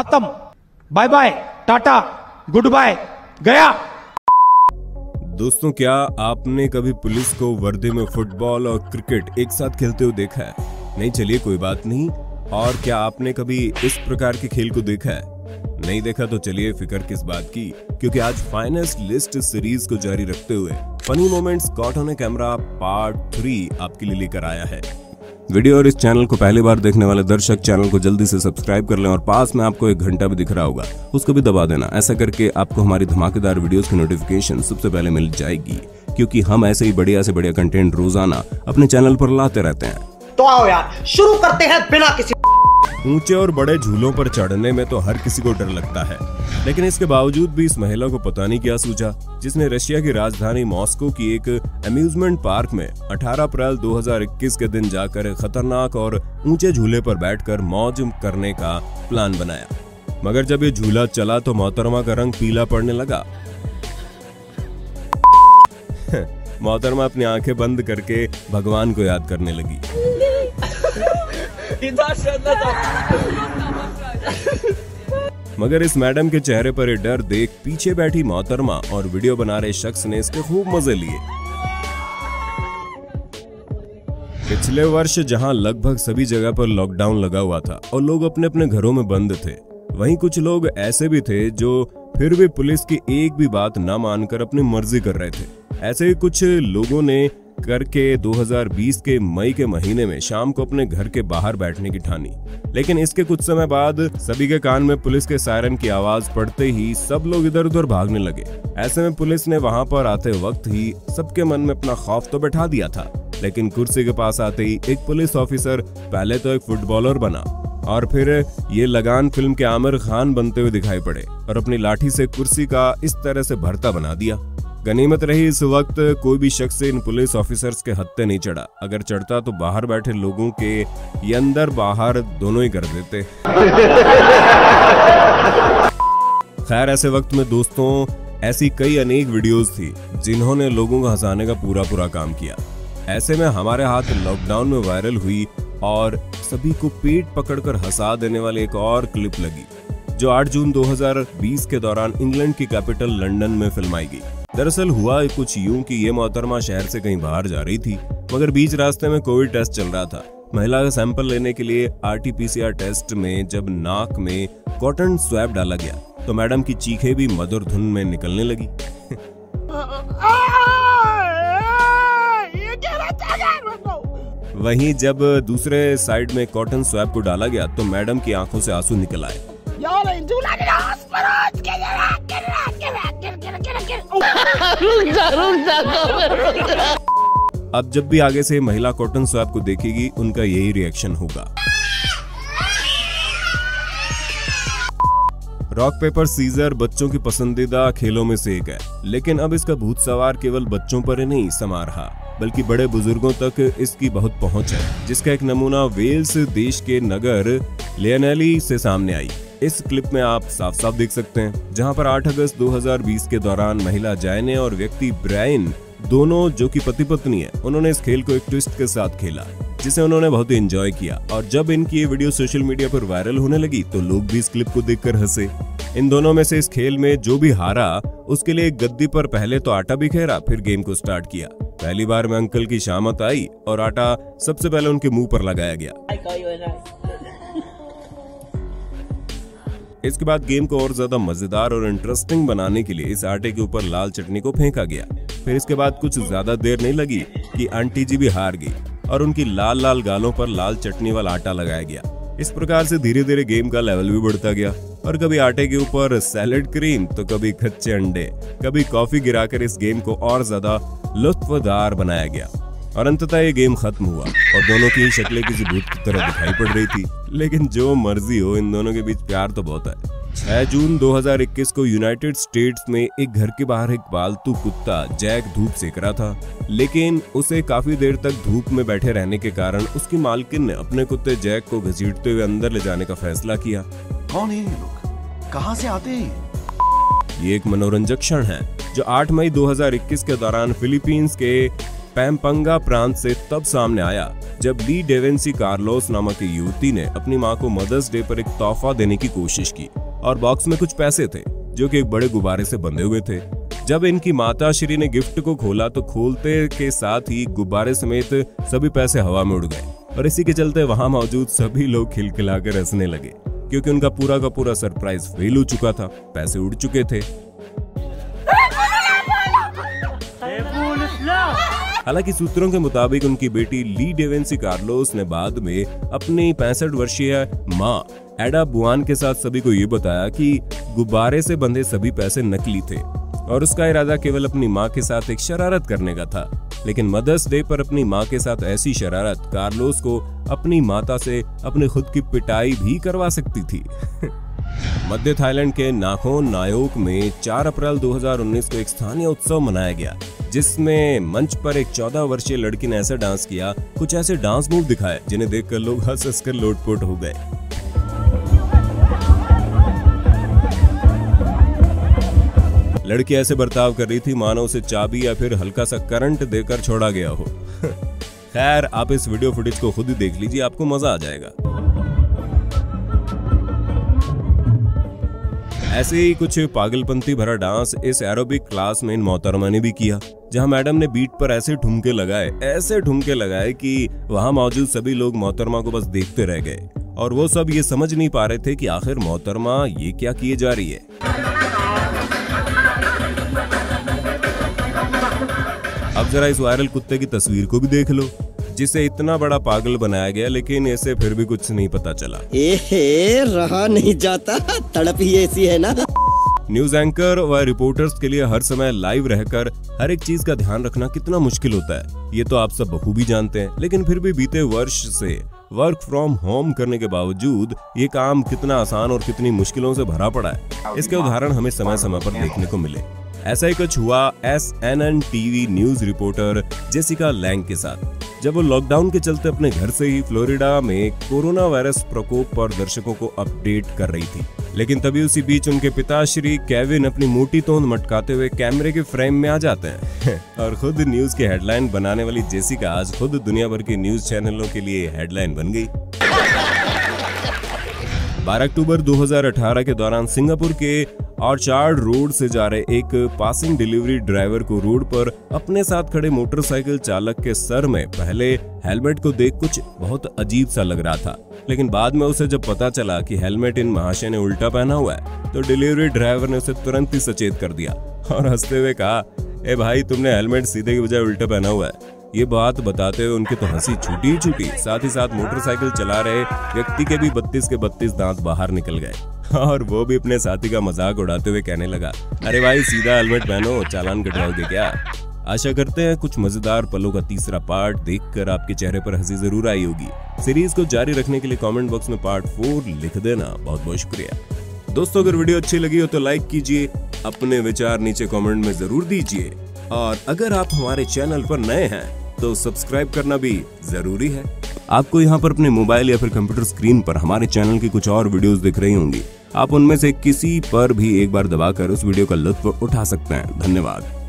खत्म। Bye bye tata good bye गया। दोस्तों, क्या आपने कभी पुलिस को वर्दी में फुटबॉल और क्रिकेट एक साथ खेलते हुए देखा है? नहीं, चलिए कोई बात नहीं। और क्या आपने कभी इस प्रकार के खेल को देखा है? नहीं देखा तो चलिए फ़िक्र किस बात की? क्योंकि आज फाइनेस्ट लिस्ट सीरीज़ को जारी रखते हुए funny moments caught on camera part three आपके लिए लेकर आया है। वीडियो और इस चैनल को पहली बार देखने वाले दर्शक चैनल को जल्दी से सब्सक्राइब कर लें और पास में आपको एक घंटा भी दिख रहा होगा। उसको भी दबा देना। ऐसा करके आपको हमारी धमाकेदार वीडियोस की नोटिफिकेशन सबसे पहले मिल जाएगी। क्योंकि हम ऐसे ही बढ़िया से बढ़िया कंटेंट रोज़ाना अपने चैनल पर लाते रहते हैं। तो आओ यार, शुरू करते हैं बिना किसी ऊँचे और बड़े झूलों पर चढ़ने में तो हर किसी को डर लगता है। लेकिन इसके बावजूद भी इस महिला को पता नहीं क्या सूझा, जिसने रशिया की राजधानी मॉस्को की एक अम्यूजमेंट पार्क में 18 अप्रैल 2021 के दिन जाकर खतरनाक और ऊँचे झूले पर बैठकर मौज करने का प्लान बनाया। मगर जब ये झूला चला तो मोहतरमा का रंग पीला पड़ने लगा। मोहतरमा अपनी आँखें बंद करके भगवान को याद करने लगी। मगर इस मैडम के चेहरे पर डर देख पीछे बैठी मोहतरमा और वीडियो बना रहे शख्स ने इसके खूब मज़े लिए। पिछले वर्ष जहाँ लगभग सभी जगह पर लॉकडाउन लगा हुआ था और लोग अपने अपने घरों में बंद थे, वहीं कुछ लोग ऐसे भी थे जो फिर भी पुलिस की एक भी बात न मानकर अपनी मर्ज़ी कर रहे थे। ऐसे ही कुछ लोगों ने करके 2020 के मई के महीने में शाम को अपने घर के बाहर बैठने की ठानी। लेकिन इसके कुछ समय बाद सभी के कान में पुलिस के सायरन की आवाज़ पड़ते ही सब लोग इधर उधर भागने लगे। ऐसे में पुलिस ने वहाँ पर आते वक्त ही सबके मन में अपना खौफ तो बैठा दिया था, लेकिन कुर्सी के पास आते ही एक पुलिस ऑफिसर पहले तो एक फुटबॉलर बना और फिर ये लगान फ़िल्म के आमिर खान बनते हुए दिखाई पड़े और अपनी लाठी से कुर्सी का इस तरह से भरता बना दिया। गनीमत रही इस वक्त कोई भी शख्स इन पुलिस ऑफिसर्स के हत्ते नहीं चढ़ा। अगर चढ़ता तो बाहर बैठे लोगों के ये अंदर बाहर दोनों ही कर देते। खैर, ऐसे वक्त में दोस्तों, ऐसी कई अनेक वीडियोस थी जिन्होंने लोगों को हंसाने का पूरा पूरा काम किया। ऐसे में हमारे हाथ लॉकडाउन में वायरल हुई और सभी को पेट पकड़कर हंसा देने वाली एक और क्लिप लगी, जो 8 जून 2020 के दौरान इंग्लैंड की कैपिटल लंदन में फिल्माई गई। दरअसल हुआ कुछ यूँ कि ये मोहतरमा शहर से कहीं बाहर जा रही थी, मगर बीच रास्ते में कोविड टेस्ट चल रहा था। महिला का सैंपल लेने के लिए आरटीपीसीआर टेस्ट में जब नाक में कॉटन स्वैब डाला गया तो मैडम की चीखें भी मधुर धुन में निकलने लगी। वहीं जब दूसरे साइड में कॉटन स्वैब को डाला गया तो मैडम की आँखों से आँसू निकल आए। अब जब भी आगे से महिला कॉटन स्वैब को देखेगी, उनका यही रिएक्शन होगा। रॉक पेपर सीजर बच्चों की पसंदीदा खेलों में से एक है। लेकिन अब इसका भूत सवार केवल बच्चों पर ही नहीं समा रहा, बल्कि बड़े बुज़ुर्गों तक इसकी बहुत पहुँच है, जिसका एक नमूना वेल्स देश के नगर लियनली से सामने आई। इस क्लिप में आप साफ़ साफ़ देख सकते हैं, जहाँ पर 8 अगस्त 2020 के दौरान महिला जायने और व्यक्ति ब्रायन, दोनों जो कि पति पत्नी है, उन्होंने इस खेल को एक ट्विस्ट के साथ खेला, जिसे उन्होंने बहुत एंजॉय किया। और जब इनकी ये वीडियो सोशल मीडिया पर वायरल होने लगी तो लोग भी इस क्लिप को देखकर हंसे। इन दोनों में से इस खेल में जो भी हारा, उसके लिए गद्दी पर पहले तो आटा बिखेरा फिर गेम को स्टार्ट किया। पहली बार में अंकल की शामत आई, और आटा सबसे पहले उनके मुँह पर लगाया गया। इसके बाद गेम को और ज़्यादा मज़ेदार और इंटरेस्टिंग बनाने के लिए इस आटे के ऊपर लाल चटनी को फेंका गया। फिर इसके बाद कुछ ज़्यादा देर नहीं लगी कि आंटी जी भी हार गई और उनकी लाल लाल गालों पर लाल चटनी वाला आटा लगाया गया। इस प्रकार से धीरे धीरे गेम का लेवल भी बढ़ता गया और कभी आटे के ऊपर सैलेड क्रीम तो कभी कच्चे अंडे, कभी कॉफ़ी गिराकर इस गेम को और ज़्यादा लुत्फदार बनाया गया। और अंततः ये गेम खत्म हुआ और दोनों की शक्लें किसी भूत की तरह दिखाई पड़ रही थी। लेकिन जो मर्ज़ी हो इन दोनों के बीच प्यार तो बहुत है। 6 जून 2021 को यूनाइटेड स्टेट्स में एक घर के बाहर एक पालतू कुत्ता जैक धूप सेक रहा था लेकिन उसे काफ़ी देर तक धूप में बैठे रहने के कारण उसकी मालकिन ने अपने कुत्ते जैक को घसीटते हुए अंदर ले जाने का फैसला किया। कौन है ये लोग? कहाँ से आते हैं? ये एक मनोरंजक क्षण है जो 8 मई 2021 के दौरान फिलीपींस के पैम्पंगा प्रांत से तब सामने आया, जब ली डेवेंसी कार्लोस नामक युवती ने अपनी माँ को मदर्स डे पर एक तोहफा देने की कोशिश की और बॉक्स में कुछ पैसे थे, जो कि एक बड़े गुब्बारे से बंधे हुए थे। जब इनकी माता श्री ने गिफ्ट को खोला तो खोलते के साथ ही गुब्बारे समेत सभी पैसे हवा में उड़ गए और इसी के चलते वहाँ मौजूद सभी लोग खिलखिलाकर हंसने लगे, क्योंकि उनका पूरा का पूरा सरप्राइज़ फेल हो चुका था, पैसे उड़ चुके थे। हालाँकि सूत्रों के मुताबिक उनकी बेटी ली डेवेंसी कार्लोस ने बाद में अपनी पैंसठ वर्षीय माँ एडा बुआन के साथ सभी को ये बताया कि गुब्बारे से बंधे सभी पैसे नकली थे और उसका इरादा केवल अपनी माँ के साथ एक शरारत करने का था। लेकिन मदर्स डे पर अपनी माँ के साथ ऐसी शरारत कार्लोस को अपनी माता से अपने खुद की पिटाई भी करवा सकती थी। मध्य थाईलैंड के नाखोन नायोक में 4 अप्रैल 2019 को एक स्थानीय उत्सव मनाया गया, जिसमें मंच पर एक 14 वर्षीय लड़की ने ऐसा डांस किया, कुछ ऐसे डांस मूव दिखाए, जिन्हें देखकर लोग हंस हंस कर लोटपोट हो गए। लड़की ऐसे बर्ताव कर रही थी, मानो उसे चाबी या फिर हल्का सा करंट देकर छोड़ा गया हो। खैर, आप इस वीडियो फुटेज को खुद ही देख लीजिए, आपको मज़ा आ जाएगा। ऐसे ही कुछ पागलपंती भरा डांस इस एरोबिक क्लास में इन मोहतरमा ने भी किया, जहाँ मैडम ने बीट पर ऐसे ठुमके लगाए, ऐसे ठुमके लगाए कि वहाँ मौजूद सभी लोग मोहतरमा को बस देखते रह गए। और वो सब ये समझ नहीं पा रहे थे कि आखिर मोहतरमा ये क्या किए जा रही है। अब जरा इस वायरल कुत्ते की तस्वीर को भी देख लो। जिसे इतना बड़ा पागल बनाया गया लेकिन इसे फिर भी कुछ नहीं पता चला। एहे रहा नहीं जाता। तड़प ही ऐसी है ना। न्यूज़ एंकर व रिपोर्टर्स के लिए हर समय लाइव रहकर हर एक चीज़ का ध्यान रखना कितना मुश्किल होता है। ये तो आप सब बखूबी जानते हैं लेकिन फिर भी बीते वर्ष से वर्क फ्रॉम होम करने के बावजूद ये काम कितना आसान और कितनी मुश्किलों से भरा पड़ा है। इसके उदाहरण हमें समय समय पर देखने को मिले। ऐसा ही कुछ हुआ S N N TV news reporter Jessica Lang के साथ। जब वो लॉकडाउन के चलते अपने घर से ही फ्लोरिडा में कोरोना वायरस प्रकोप पर दर्शकों को अपडेट कर रही थी। लेकिन तभी उसी बीच उनके पिता श्री केविन अपनी मोटी तोंद मटकाते हुए कैमरे के फ्रेम में आ जाते हैं। और खुद न्यूज़ की हेडलाइन बनाने वाली जेसिका आज खुद दुनिया भर के न्यूज़ चैनलों के लिए हेडलाइन बन गई। 12 अक्टूबर 2018 के दौरान सिंगापुर के ऑर्चार्ड रोड से जा रहे एक पासिंग डिलीवरी ड्राइवर को रोड पर अपने साथ खड़े मोटरसाइकिल चालक के सर में पहले हेलमेट को देख कुछ बहुत अजीब सा लग रहा था। लेकिन बाद में उसे जब पता चला कि हेलमेट इन महाशय ने उल्टा पहना हुआ है तो डिलीवरी ड्राइवर ने उसे तुरंत ही सचेत कर दिया और हँसते हुए कहा, ए भाई, तुमने हेलमेट सीधे की बजाय उल्टा पहना हुआ है। ये बात बताते हुए उनकी तो हँसी छूटी ही छूटी। साथ ही साथ मोटरसाइकिल चला रहे व्यक्ति के भी बत्तीस के बत्तीस दांत बाहर निकल गए। और वो भी अपने साथी का मज़ाक उड़ाते हुए कहने लगा, अरे भाई, सीधा हेलमेट पहनो, चालान कटवाओगे क्या? आशा करते हैं कुछ मज़ेदार पलों का तीसरा पार्ट देखकर आपके चेहरे पर हँसी ज़रूर आई होगी। सीरीज़ को जारी रखने के लिए कमेंट बॉक्स में पार्ट फोर लिख देना। बहुत बहुत शुक्रिया। दोस्तों, अगर वीडियो अच्छी लगी हो तो लाइक कीजिए, अपने विचार नीचे कमेंट में ज़रूर दीजिए। और अगर आप हमारे चैनल पर नए हैं तो सब्सक्राइब करना भी ज़रूरी है। आपको यहाँ पर अपने मोबाइल या फिर कंप्यूटर स्क्रीन पर हमारे चैनल की कुछ और वीडियोस दिख रही होंगी। आप उनमें से किसी पर भी एक बार दबाकर उस वीडियो का लुत्फ उठा सकते हैं। धन्यवाद।